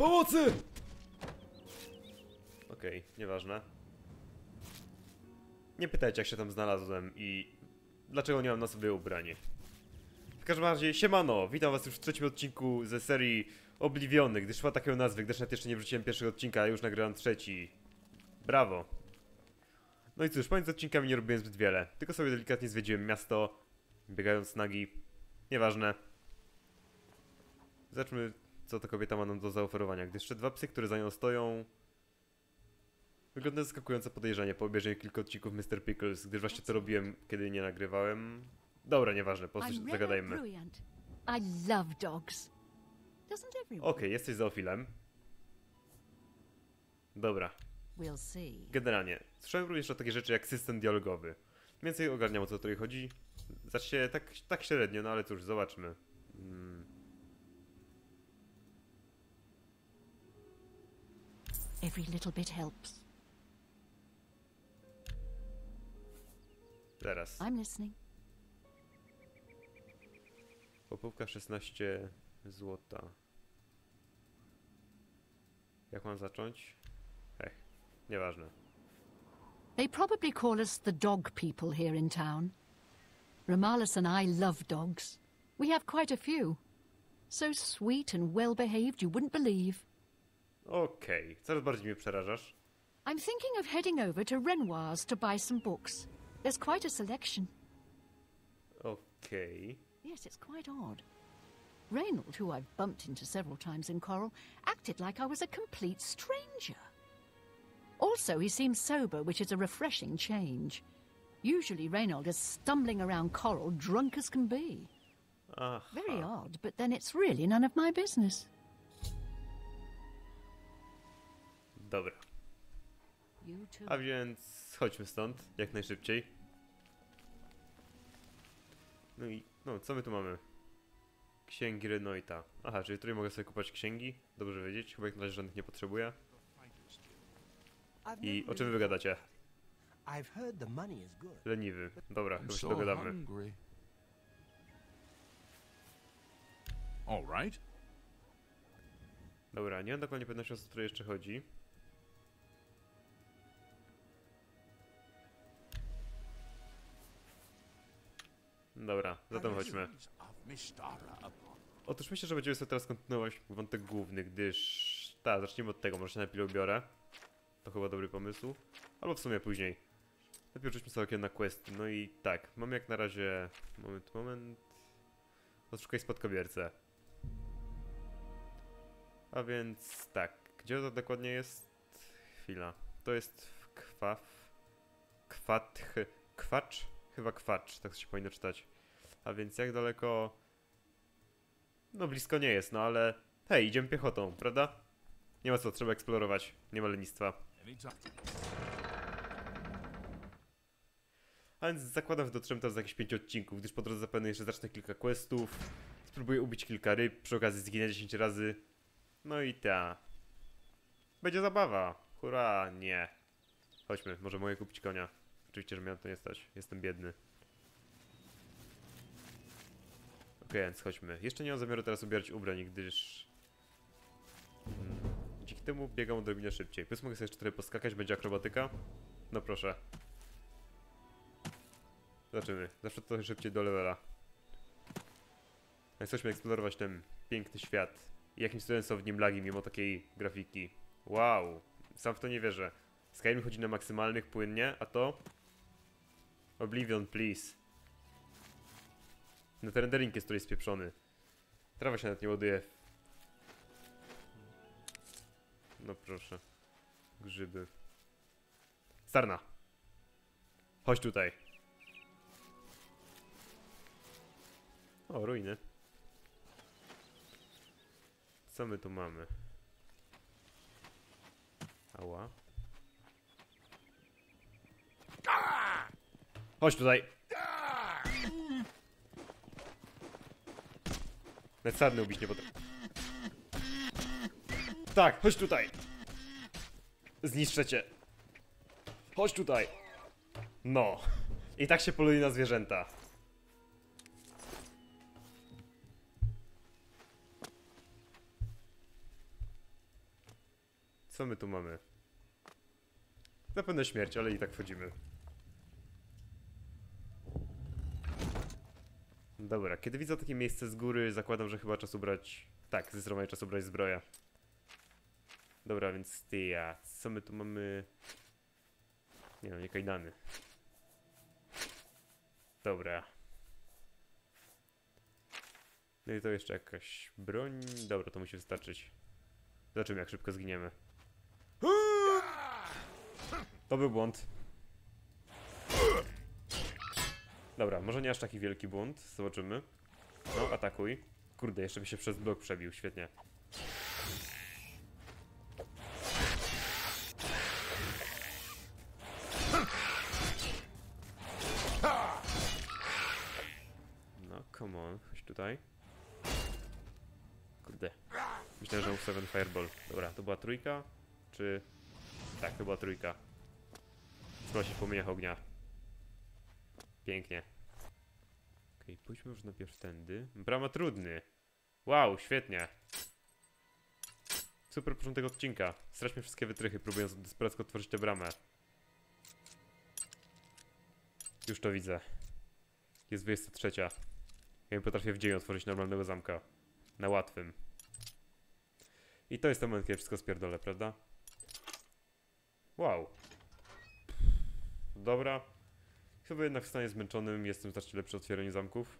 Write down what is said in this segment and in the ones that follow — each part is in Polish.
Pomocy! Okej, nieważne. Nie pytajcie jak się tam znalazłem i dlaczego nie mam na sobie ubranie. W każdym razie, siemano, witam was już w trzecim odcinku ze serii Obliwiony, gdyż ma taką nazwę, gdyż nawet jeszcze nie wrzuciłem pierwszego odcinka, a już nagrałem trzeci. Brawo. No i cóż, pomiędzy odcinkami nie robiłem zbyt wiele, tylko sobie delikatnie zwiedziłem miasto, biegając nagi. Nieważne. Zobaczmy, co ta kobieta ma nam do zaoferowania, gdyż jeszcze dwa psy, które za nią stoją... Wygląda zaskakująco podejrzanie po obejrzeniu kilku odcinków Mr. Pickles, gdyż właśnie to robiłem, kiedy nie nagrywałem. Dobra, nieważne, po prostu się zagadajmy. Okej, jesteś zoofilem. Dobra, generalnie. Słyszałem również o takie rzeczy jak system dialogowy. Więcej ogarniam o co tutaj chodzi. Znaczy tak, tak średnio, no ale cóż, zobaczmy. Mm, Every little bit helps. teraz. I'm listening. Popówka 16 złota. Jak mam zacząć? Ech, nieważne. They probably call us the dog people here in town. Romalis and I love dogs. We have quite a few. So sweet and well behaved you wouldn't believe. Okej, coraz bardziej mnie przerażasz. I'm thinking of heading over to Renoir's to buy some books. There's quite a selection. Okej. Yes, it's quite odd. Reynold, who I've bumped into several times in Coral, acted like I was a complete stranger. Also, he seems sober, which is a refreshing change. Usually, Reynold is stumbling around Coral drunk as can be. Aha. Very odd, but then it's really none of my business. Dobra. A więc chodźmy stąd, jak najszybciej. No i, no, co my tu mamy? Księgi Renoita. Aha, czyli tutaj mogę sobie kupować księgi? Dobrze wiedzieć, chyba jak na razie żadnych nie potrzebuję. I o czym wy good. Leniwy. Dobra, chyba się dogadamy. hungry. All right. Dobra, nie mam dokładnie pewności o co tutaj jeszcze chodzi. Dobra, zatem chodźmy. Otóż myślę, że będziemy sobie teraz kontynuować wątek główny, gdyż... Tak, zacznijmy od tego, może się najpierw ubiorę. To chyba dobry pomysł. Albo w sumie później. Najpierw rzućmy sobie okiem na questy. No i tak, mamy jak na razie... Moment, moment... Odszukaj spadkobiercę. A więc tak, gdzie to dokładnie jest? Chwila. To jest w kwaw... Kwatch... Kwacz? Chyba kwacz, tak się powinno czytać. A więc jak daleko... No blisko nie jest, no ale... Hej, idziemy piechotą, prawda? Nie ma co, trzeba eksplorować. Nie ma lenistwa. A więc zakładam, że dotrzemy teraz za jakieś 5 odcinków, gdyż po drodze zapewne jeszcze zacznę kilka questów. Spróbuję ubić kilka ryb, przy okazji zginę 10 razy. No i ta. Będzie zabawa. Hurra, nie. Chodźmy, może mogę kupić konia. Oczywiście, że miałem to nie stać. Jestem biedny. Okej, więc chodźmy. Jeszcze nie mam zamiaru teraz ubierać ubrań, gdyż... Hmm. Dzięki temu biegam odrobinę szybciej. Plus mogę sobie jeszcze trochę poskakać, będzie akrobatyka. No proszę. Zobaczymy. Zawsze trochę szybciej do levela. Chcemy eksplorować ten piękny świat. I jakimś cudem są w nim lagi mimo takiej grafiki. Wow. Sam w to nie wierzę. Skyrim chodzi na maksymalnych płynnie, a to... Oblivion, please. No ten rendering jest tutaj spieprzony. Trawa się nawet nie ładuje. No proszę. Grzyby. Sarna. Chodź tutaj. O, ruiny. Co my tu mamy? Ała. Chodź tutaj. Nawet sadny ubić nie potrafię. Tak, chodź tutaj. Zniszczę cię. Chodź tutaj. No. I tak się poluje na zwierzęta. Co my tu mamy? Zapewne śmierć, ale i tak wchodzimy. Dobra, kiedy widzę takie miejsce z góry, zakładam, że chyba czas ubrać... Tak, zdecydowanie czas ubrać zbroję. Dobra, więc ty ja, co my tu mamy? Nie no, nie kajdany. Dobra. No i to jeszcze jakaś broń. Dobra, to musi wystarczyć. Zobaczymy, jak szybko zginiemy. To był błąd. Dobra, może nie aż taki wielki błąd. Zobaczymy. No, atakuj. Kurde, jeszcze mi się przez blok przebił, świetnie. No, come on, chodź tutaj. Kurde. Myślałem, że ustawiam Fireball. Dobra, to była trójka? Czy... Tak, to była trójka. Znosi w ognia. Pięknie. Okej, pójdźmy już najpierw tędy. Brama trudny. Wow, świetnie. Super początek odcinka. Straćmy wszystkie wytrychy, próbując desperacko otworzyć tę bramę. Już to widzę. Jest 23. Ja nie potrafię w dzień otworzyć normalnego zamka. Na łatwym. I to jest ten moment, kiedy wszystko spierdolę, prawda? Wow. Dobra. Chyba jednak w stanie zmęczonym jestem znacznie lepszy w otwieraniu zamków.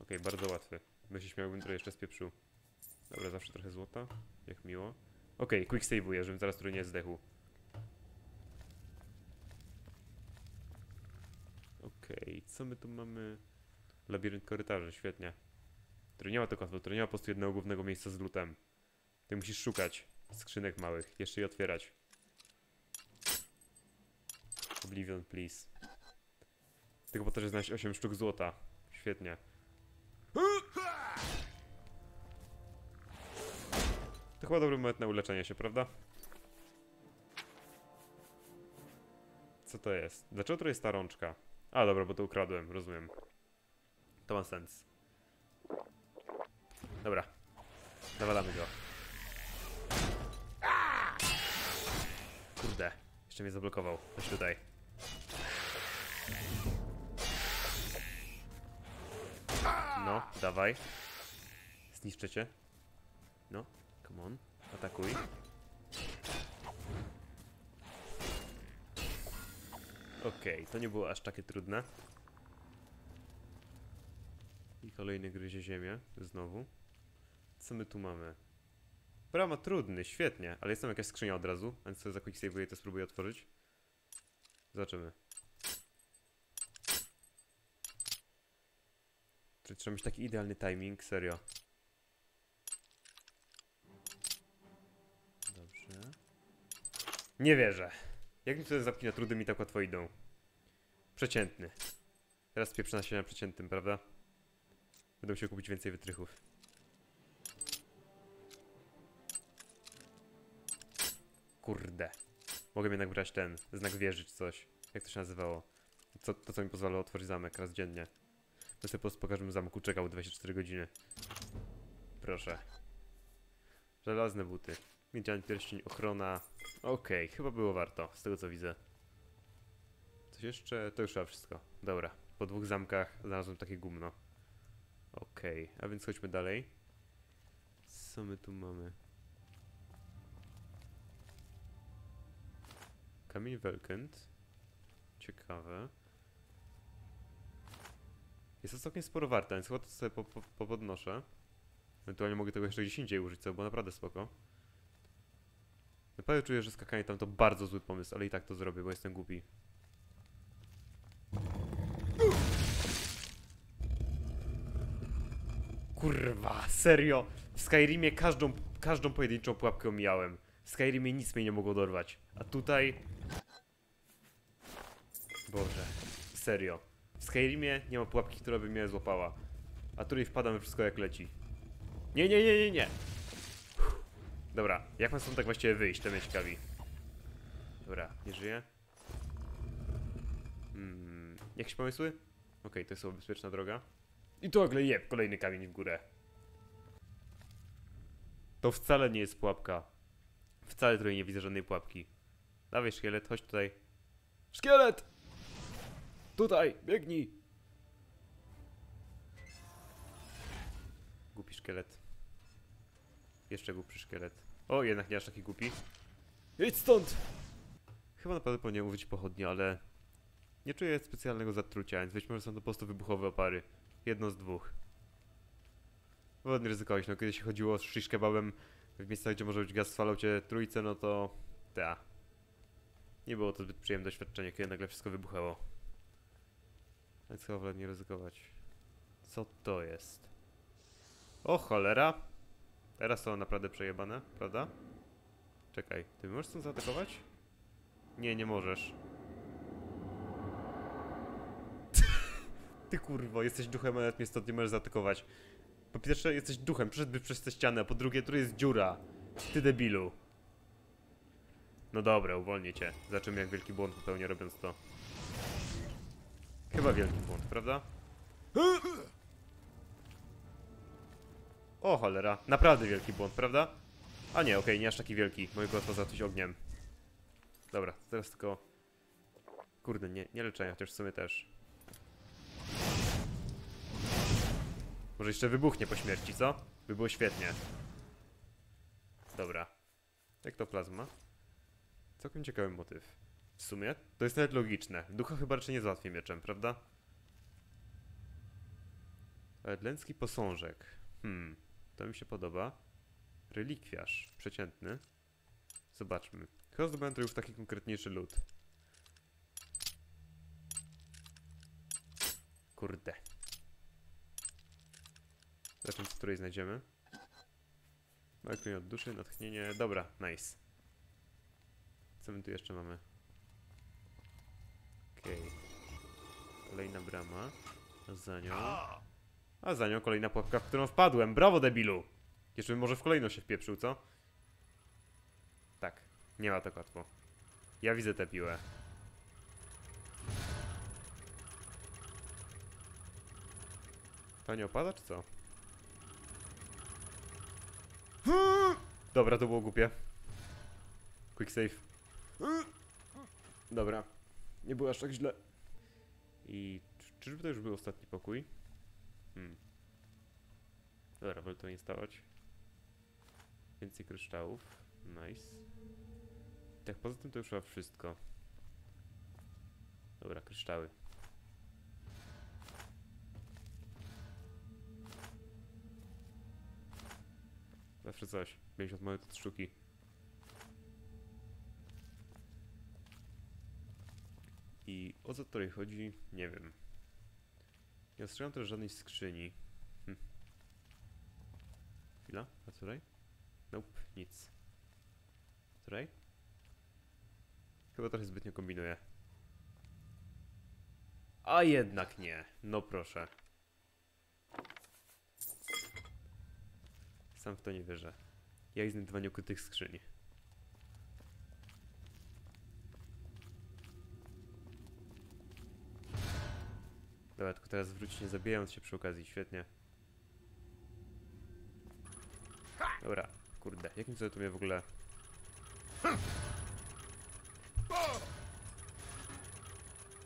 Okej, bardzo łatwy. Myślę, śmiałbym trochę jeszcze spieprzył. Dobra, zawsze trochę złota. Jak miło. Okej, quick save'uję, żebym zaraz który nie zdechł. Okej, co my tu mamy? Labirynt korytarzy, świetnie. Który nie ma tylko łatwo, który nie ma po prostu jednego głównego miejsca z lutem. Ty musisz szukać skrzynek małych, jeszcze je otwierać. Oblivion, please. Tylko po to, że znaleźć 8 sztuk złota. Świetnie. To chyba dobry moment na uleczenie się, prawda? Co to jest? Dlaczego tu jest ta rączka? A, dobra, bo to ukradłem, rozumiem. To ma sens. Dobra. Nawalamy go. Kurde. Jeszcze mnie zablokował. Chodź tutaj. No, dawaj. Zniszczę cię. No, come on. Atakuj. Okej, to nie było aż takie trudne. I kolejny gryzie ziemię. Znowu. Co my tu mamy? Brama trudny, świetnie, ale jest tam jakaś skrzynia od razu, więc sobie za quick save'uję to spróbuję otworzyć. Zobaczymy. Czy trzeba mieć taki idealny timing? Serio. Dobrze. Nie wierzę. Jak mi tutaj zapki na trudy mi tak łatwo idą? Przeciętny. Teraz pieprzę się na przeciętnym, prawda? Będę musiał kupić więcej wytrychów. Kurde. Mogę jednak brać ten, znak wieży czy coś. Jak to się nazywało? Co, to, co mi pozwala otworzyć zamek raz dziennie. To sobie po prostu po każdym zamku czekał 24 godziny. Proszę. Żelazne buty. Miedziany pierścień, ochrona. Okej, chyba było warto, z tego co widzę. Coś jeszcze? To już chyba wszystko. Dobra. Po dwóch zamkach znalazłem takie gumno. Okej, a więc chodźmy dalej. Co my tu mamy? Kamień Welkent. Ciekawe. Jest to całkiem sporo warte, więc chyba to sobie po, po, popodnoszę. Ewentualnie mogę tego jeszcze gdzieś indziej użyć, co było naprawdę spoko. Naprawdę czuję, że skakanie tam to bardzo zły pomysł, ale i tak to zrobię, bo jestem głupi. Kurwa, serio! W Skyrimie każdą, każdą pojedynczą pułapkę omijałem. W Skyrimie nic mnie nie mogło dorwać. A tutaj... Boże, serio. W Skyrimie nie ma pułapki, która by mnie złapała. A tutaj wpadam wszystko jak leci. Nie, nie, nie, nie, nie! Dobra, jak mam stąd tak właściwie wyjść, to mnie ciekawi. Dobra, nie żyję. Hmm, jakieś pomysły? Okej, to jest bezpieczna droga. I tu nagle jeb, kolejny kamień w górę. To wcale nie jest pułapka. Wcale tutaj nie widzę żadnej pułapki. Dawaj szkielet, chodź tutaj. Szkielet! Tutaj, biegnij! Głupi szkielet. Jeszcze głupszy szkielet. O, jednak nie aż taki głupi. Idź stąd! Chyba naprawdę powinien mówić pochodnie, ale... Nie czuję specjalnego zatrucia, więc być może są to po prostu wybuchowe opary. Jedno z dwóch. Ładnie ryzykowałeś, no kiedy się chodziło z shish kebabem w miejscach, gdzie może być gaz w Falloutie trójce, no to... Ta. Nie było to zbyt przyjemne doświadczenie, kiedy nagle wszystko wybuchało. Więc chyba wolę nie ryzykować. Co to jest? O cholera! Teraz są naprawdę przejebane, prawda? Czekaj, ty możesz stąd zaatakować? Nie, nie możesz. Ty kurwo, jesteś duchem, a nawet mnie stąd nie możesz zaatakować. Po pierwsze, jesteś duchem, przeszedłbyś przez tę ścianę, a po drugie, tu jest dziura. Ty debilu. No dobra, uwolnię cię. Zobaczymy jak wielki błąd popełnię robiąc to. Chyba wielki błąd, prawda? O cholera, naprawdę wielki błąd, prawda? A nie, okej, nie aż taki wielki. Mogę go łatwo załatwić ogniem. Dobra, teraz tylko... Kurde, nie, nie leczenia, chociaż w sumie też. Może jeszcze wybuchnie po śmierci, co? By było świetnie. Dobra. Ektoplazma. Całkiem ciekawy motyw. W sumie to jest nawet logiczne. Ducha chyba raczej nie załatwi mieczem, prawda? Edlencki posążek. Hmm, to mi się podoba. Relikwiarz. Przeciętny. Zobaczmy. Chyba zdobędę już taki konkretniejszy lód. Kurde. Zobaczymy, co której znajdziemy. Malkuje od duszy, natchnienie. Dobra, nice. Co my tu jeszcze mamy? Okej. Kolejna brama. A za nią... A za nią kolejna pułapka, w którą wpadłem. Brawo, debilu! Jeszcze bym może w kolejną się wpieprzył, co? Tak. Nie ma tak łatwo. Ja widzę tę piłę. To nie opada, czy co? Dobra, to było głupie. Quick save. Dobra. Nie było aż tak źle. I czy- czyżby to już był ostatni pokój? Hmm. Dobra, wolę to nie stawać. Więcej kryształów. Nice. Tak, poza tym to już chyba wszystko. Dobra, kryształy. Zawsze coś. 50 monet od sztuki. I o co tutaj chodzi? Nie wiem. Nie ostrzegam też żadnej skrzyni. Hm. Chwila, a tutaj? Nope, nic. Tutaj? Chyba trochę zbytnio kombinuję. A jednak nie. No proszę. Sam w to nie wierzę. Ja i znajdowanie ukrytych skrzyni. Dobra, tylko teraz wrócić nie zabijając się przy okazji, świetnie. Dobra, kurde, jakim cudem tu mnie w ogóle...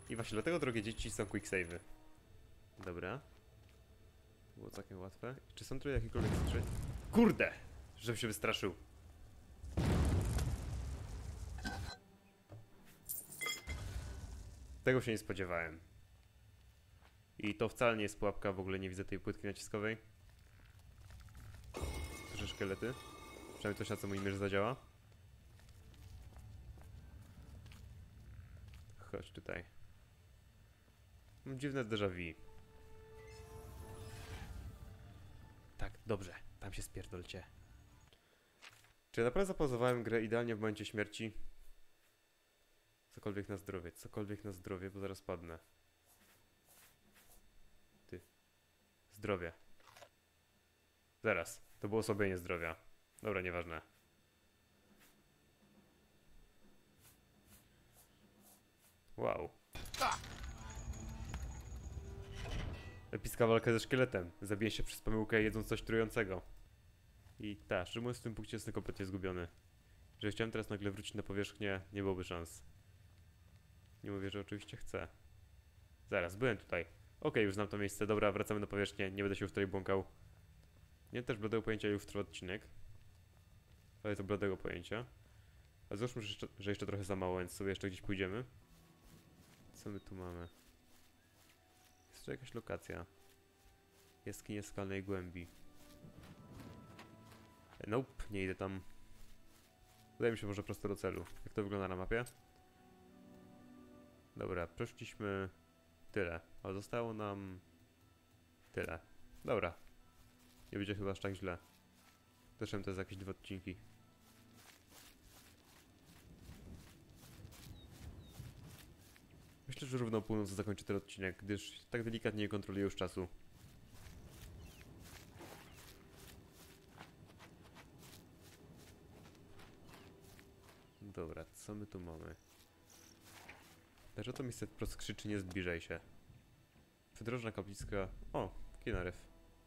I właśnie dlatego, drogie dzieci, są quick save'y. Dobra. To było całkiem łatwe. Czy są tu jakiekolwiek skrzynie? Kurde! Żebym się wystraszył. Tego się nie spodziewałem. I to wcale nie jest pułapka, w ogóle nie widzę tej płytki naciskowej. Słyszę szkielety. Przynajmniej coś na co mój mierz zadziała. Chodź tutaj. Mam dziwne déjà vu. Tak, dobrze. Tam się spierdolcie. Czy naprawdę zapauzowałem grę idealnie w momencie śmierci? Cokolwiek na zdrowie, cokolwiek na zdrowie, bo zaraz padnę. Ty. Zdrowie. Zaraz. To było osłabienie zdrowia. Dobra, nieważne. Wow. Epicka walka ze szkieletem. Zabije się przez pomyłkę jedząc coś trującego. I szczerze mówiąc w tym punkcie jestem kompletnie zgubiony. Że chciałem teraz nagle wrócić na powierzchnię, nie byłoby szans. Nie mówię, że oczywiście chcę. Zaraz, byłem tutaj. Okej, już znam to miejsce. Dobra, wracamy na powierzchnię. Nie będę się już tutaj błąkał. Nie też bladego pojęcia, już trwa odcinek. Ale to bladego pojęcia. A załóżmy, że jeszcze, że jeszcze trochę za mało, więc sobie jeszcze gdzieś pójdziemy. Co my tu mamy? Jest tu jakaś lokacja. Jaskinie skalnej głębi. E, Nope, nie idę tam. Wydaje mi się może prosto do celu. Jak to wygląda na mapie? Dobra, przeszliśmy tyle. A zostało nam tyle. Dobra. Nie będzie chyba aż tak źle. Zresztą to jest jakieś dwa odcinki. Myślę, że równo o północy zakończę ten odcinek, gdyż tak delikatnie nie kontroluję już czasu. Dobra, co my tu mamy? Dlaczego to miejsce wprost krzyczy nie zbliżaj się? Przydrożna kapliczka... O, Kinarew.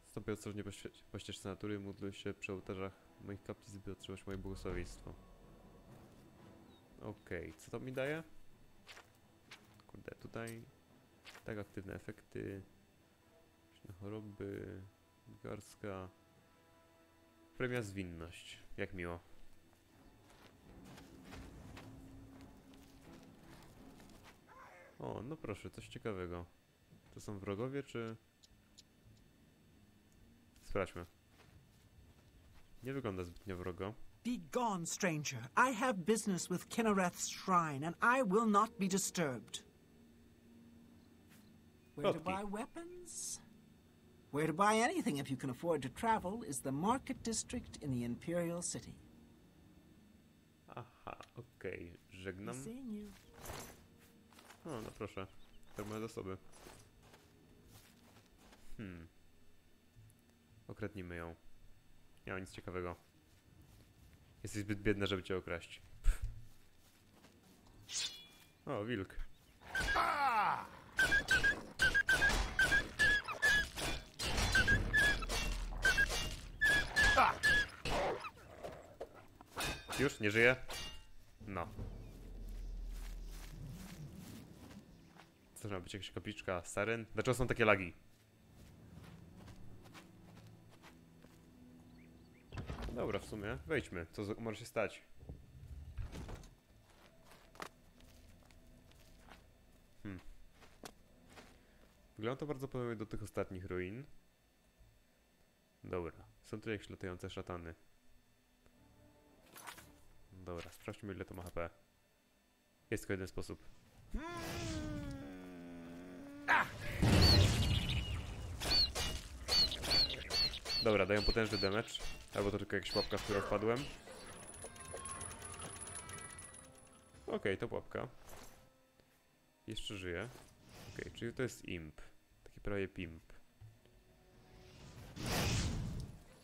Stąpię ostrożnie po, ścieżce natury, módlę się przy ołtarzach moich kaplic, by otrzymać moje błogosławieństwo. Okej, co to mi daje? Kurde, tutaj... Tak, aktywne efekty... Liczne choroby... Garstka... Premia zwinność. Jak miło. O, no proszę, coś ciekawego. To są wrogowie, czy... Sprawdźmy. Nie wygląda zbytnio wrogo. Be gone, stranger. I have business with Kinnereth's shrine, and I will not be disturbed. Where to Okay. buy weapons? Where to buy anything if you can afford to travel is the market district in the Imperial City. Aha, okej, żegnam. Seeing you. O, no proszę. To moje zasoby. Hmm. Okradnijmy ją. Nie ma nic ciekawego. Jesteś zbyt biedna, żeby cię okraść. Pff. O, wilk. Już? Nie żyje? No. Co ma być? Jakaś kapliczka? Saren? Dlaczego są takie lagi? Dobra, w sumie. Wejdźmy. Co może się stać? Hmm. Wygląda to bardzo podobnie do tych ostatnich ruin. Dobra. Są tu jakieś latające szatany. Dobra, sprawdźmy ile to ma HP. Jest tylko jeden sposób. Dobra, dają potężny damage. Albo to tylko jakaś łapka, w którą wpadłem. Okej, to łapka. Jeszcze żyje. Okej, czyli to jest imp. Taki prawie pimp.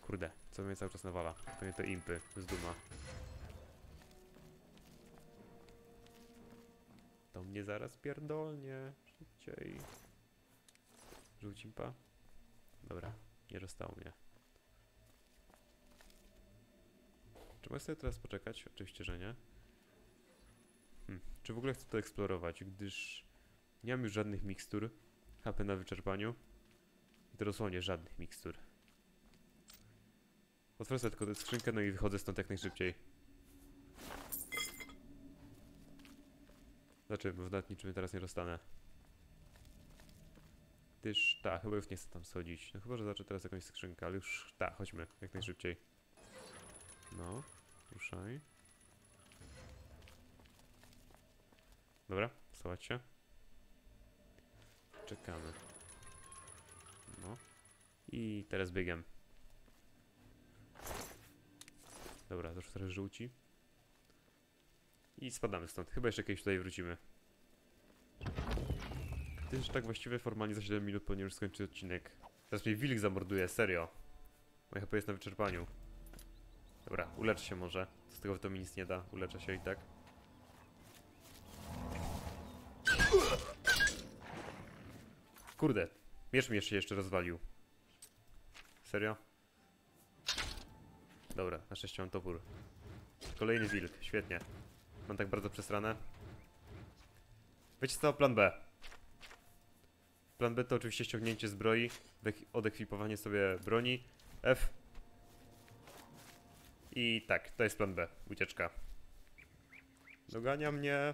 Kurde, co mnie cały czas nawala? To nie te impy z duma. To mnie zaraz pierdolnie. Szybciej. Rzuć impa. Dobra, nie dostał mnie. Czy mogę sobie teraz poczekać? Oczywiście, że nie. Hmm. Czy w ogóle chcę to eksplorować, gdyż nie mam już żadnych mikstur. HP na wyczerpaniu. I to dosłownie żadnych mikstur. Otworzę tylko tę skrzynkę, no i wychodzę stąd jak najszybciej. Znaczy, bo nawet niczym teraz nie dostanę. Gdyż, tak, chyba już nie chcę tam schodzić. No chyba, że zacznę teraz jakąś skrzynkę, ale już, tak, chodźmy, jak najszybciej. No, ruszaj. Dobra, się. Czekamy. No. I teraz biegiem. Dobra, to już teraz żółci. I spadamy stąd. Chyba jeszcze kiedyś tutaj wrócimy. Gdyż tak właściwie formalnie za 7 minut powinien już skończyć odcinek. Teraz mnie wilk zamorduje, serio. Moje HP jest na wyczerpaniu. Dobra, ulecz się może. Z tego to mi nic nie da. Uleczę się i tak. Kurde, miecz mi się jeszcze rozwalił. Serio? Dobra, na szczęście mam topór. Kolejny wilk, świetnie. Mam tak bardzo przesrane. Wiecie co, plan B. Plan B to oczywiście ściągnięcie zbroi, odekwipowanie sobie broni. F. I tak, to jest plan B. Ucieczka. Dogania mnie.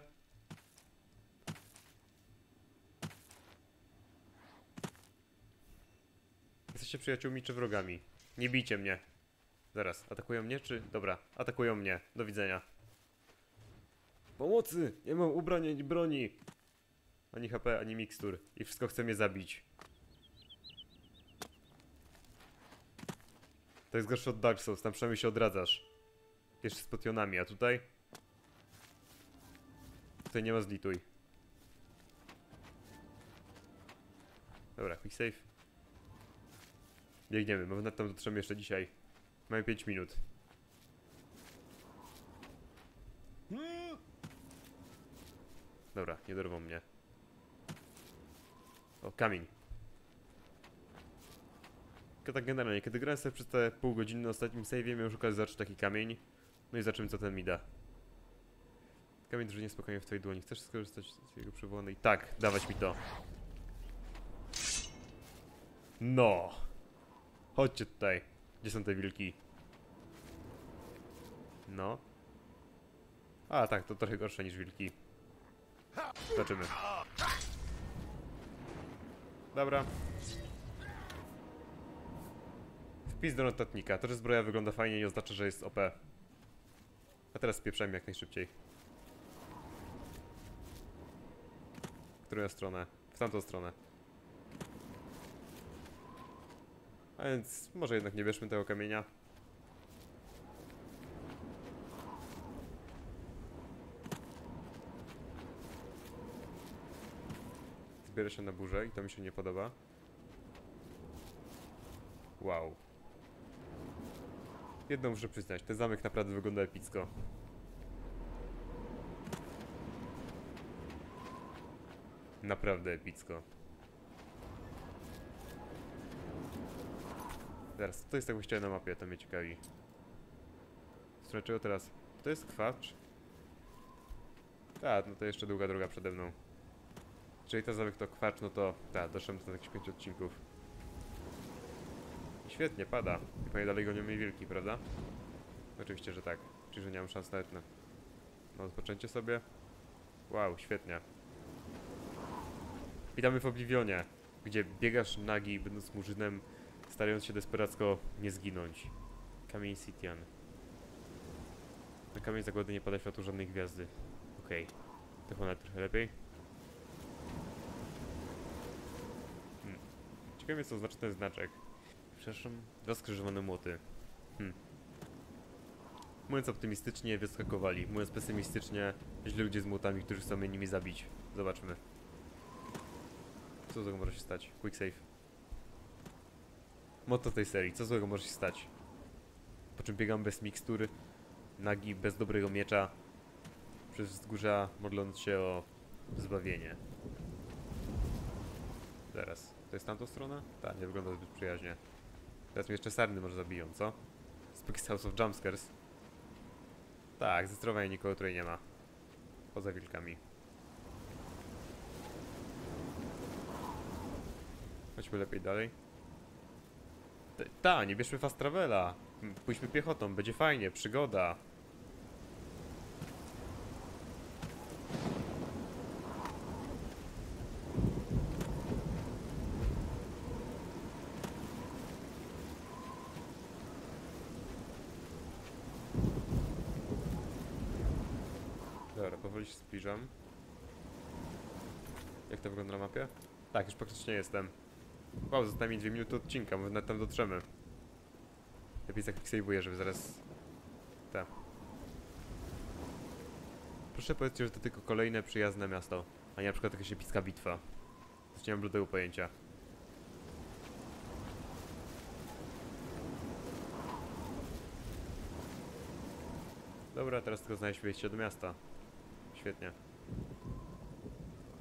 Jesteście przyjaciółmi czy wrogami? Nie bijcie mnie. Zaraz, atakują mnie czy... Dobra, atakują mnie. Do widzenia. Pomocy! Nie mam ubrań ani broni! Ani HP, ani mikstur. I wszystko chce mnie zabić. To jest gorsze od Dark Souls, tam przynajmniej się odradzasz. Jeszcze z potionami, a tutaj? Tutaj nie ma zlituj. Dobra, quick save. Biegniemy, bo nawet tam dotrzemy jeszcze dzisiaj. Mamy 5 minut. Dobra, nie dorwą mnie. O, kamień. Tak generalnie, kiedy grałem sobie przez te pół godziny na ostatnim save'ie, miałem okazję zobaczyć taki kamień. No i zobaczymy co ten mi da. Kamień drży niespokojnie w twojej dłoni. Chcesz skorzystać z jego przywołanej? Tak, dawać mi to. No. Chodźcie tutaj. Gdzie są te wilki? No. A tak, to trochę gorsze niż wilki. Zobaczymy. Dobra. Wpis do notatnika. To, że zbroja wygląda fajnie nie oznacza, że jest OP. A teraz spieprzajmy jak najszybciej. W którą stronę? W tamtą stronę. A więc może jednak nie bierzmy tego kamienia. Zbiera się na burzę i to mi się nie podoba. Wow. Jedną muszę przyznać, ten zamek naprawdę wygląda epicko. Naprawdę epicko. Zaraz, to jest tak właściwie na mapie, to mnie ciekawi. Stronę czego teraz? To jest kwacz? Tak, no to jeszcze długa droga przede mną. Jeżeli ten zamek to kwacz, no to tak, doszedłem do jakichś 5 odcinków. Świetnie, pada. I pewnie dalej gonią mnie wilki, prawda? Oczywiście, że tak. Czyli, że nie mam szans nawet na, na odpoczęcie sobie. Wow, świetnie. Witamy w Oblivionie, gdzie biegasz nagi, będąc murzynem, starając się desperacko nie zginąć. Kamień Sitian. Na kamień zagłady nie pada światło żadnej gwiazdy. Okej. To chyba trochę lepiej. Hmm. Ciekawe co znaczy ten znaczek. Przepraszam, dwa skrzyżowane młoty. Hmm. Mówiąc optymistycznie, wyskakowali. Mówiąc pesymistycznie, źli ludzie z młotami, którzy chcą mnie nimi zabić. Zobaczmy. Co złego może się stać? Quick save. Motto tej serii. Co złego może się stać? Po czym biegam bez mikstury, nagi, bez dobrego miecza, przez wzgórza, modląc się o zbawienie. Zaraz. To jest tamtą stronę? Tak, nie wygląda zbyt przyjaźnie. Teraz mnie jeszcze sarny może zabiją, co? Spooky House of Jumpscares. Tak, zdecydowanie nikogo tutaj nie ma. Poza wilkami. Chodźmy lepiej dalej. Ta, nie bierzmy fast travela. Pójdźmy piechotą, będzie fajnie, przygoda. Dobra, powoli się zbliżam. Jak to wygląda na mapie? Tak, już praktycznie jestem. Wow, zostało mi dwie minuty odcinka, może nawet tam dotrzemy. Lepiej save'uję, żeby zaraz... Tak. Proszę powiedzcie, że to tylko kolejne przyjazne miasto, a nie na przykład jakaś epicka bitwa. Też nie mam bludego pojęcia. Dobra, teraz tylko znaleźć wejście do miasta. Świetnie.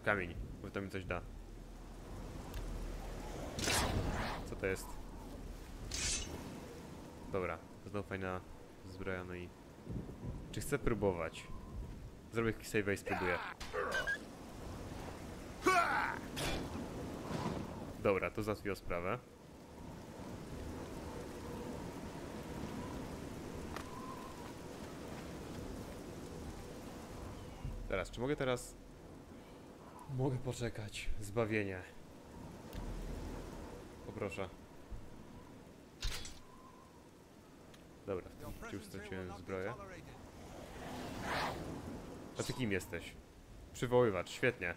Kamień, bo to mi coś da. Co to jest? Dobra, znowu fajna zbroja, no i Czy chcę próbować? Zrobię save i spróbuję. Dobra, to załatwiło sprawę. Teraz, czy mogę teraz... Mogę poczekać. Zbawienie. Poproszę. Dobra, w tym już straciłem zbroję. A ty kim jesteś? Przywoływacz, świetnie.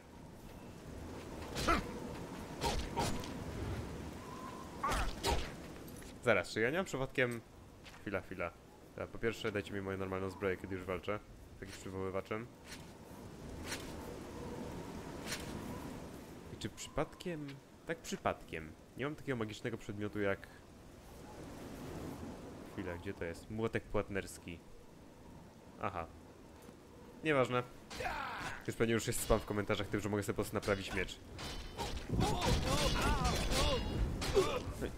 Zaraz, czy ja nie mam przypadkiem... Chwila, chwila. Dobra, po pierwsze dajcie mi moją normalną zbroję, kiedy już walczę. Z jakimś przywoływaczem. I czy przypadkiem... Tak przypadkiem. Nie mam takiego magicznego przedmiotu jak... Chwila, gdzie to jest? Młotek płatnerski. Aha. Nieważne. Już pewnie już jest spam w komentarzach tym, że mogę sobie po prostu naprawić miecz. No,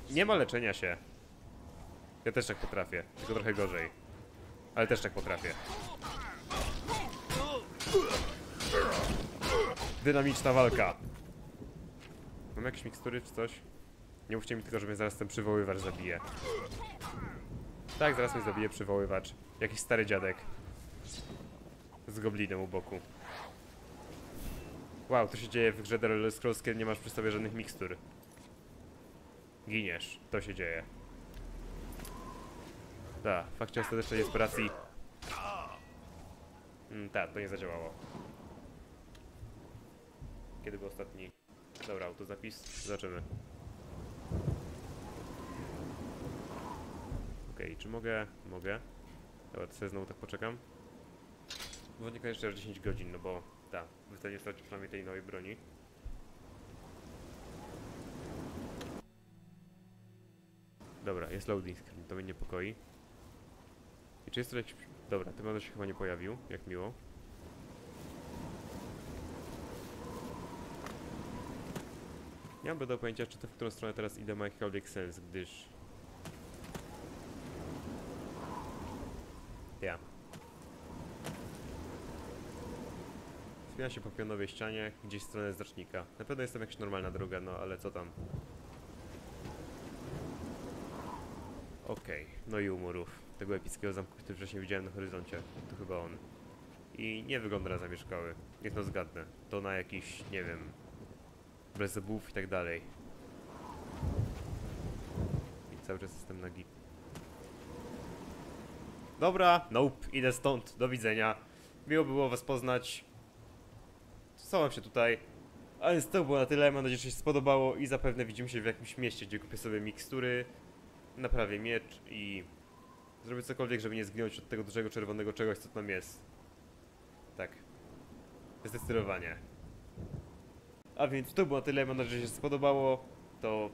Nie ma leczenia się. Ja też tak potrafię, tylko trochę gorzej. Ale też tak potrafię. Dynamiczna walka. Jakieś mikstury czy coś? Nie mówcie mi tylko, że mnie zaraz ten przywoływacz zabije. Tak, zaraz mnie zabije przywoływacz. Jakiś stary dziadek. Z goblinem u boku. Wow, to się dzieje w grze The Scrolls, kiedy nie masz przy sobie żadnych mikstur. Giniesz. To się dzieje. Da, fakcie ostatecznej desperacji. Mm, tak, to nie zadziałało. Kiedy był ostatni? Dobra, autozapis. Zobaczymy. Okej, czy mogę? Mogę. Dobra, to sobie znowu tak poczekam. Bo niekoniecznie aż 10 godzin, no bo tak, wycenie straci przynajmniej tej nowej broni. Dobra, jest loading screen, to mnie niepokoi. I czy jest tu jakiś... Dobra, ten się chyba nie pojawił, jak miło. Nie mam do pojęcia, czy to w którą stronę teraz idę ma jakikolwiek sens, gdyż... Ja. Wspina się po pionowej ścianie, gdzieś w stronę znacznika. Na pewno jest tam jakaś normalna droga, no ale co tam? Okej, no i u murów tego epickiego zamku, który wcześniej widziałem na horyzoncie. To chyba on. I nie wygląda na zamieszkały. Niech zgadnę. To na jakiś, nie wiem... Bezebów i tak dalej. I cały czas jestem nagi. Dobra, nope, idę stąd. Do widzenia. Miło było was poznać. Stałem się tutaj. A więc to było na tyle. Mam nadzieję, że się spodobało i zapewne widzimy się w jakimś mieście, gdzie kupię sobie mikstury, naprawię miecz i zrobię cokolwiek, żeby nie zginąć od tego dużego czerwonego czegoś, co tam jest. Tak. Zdecydowanie. A więc to było na tyle. Mam nadzieję, że się spodobało. To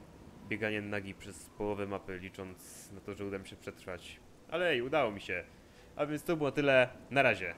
bieganie nagi przez połowę mapy, licząc na to, że uda mi się przetrwać. Ale ej, udało mi się. A więc to było tyle. Na razie.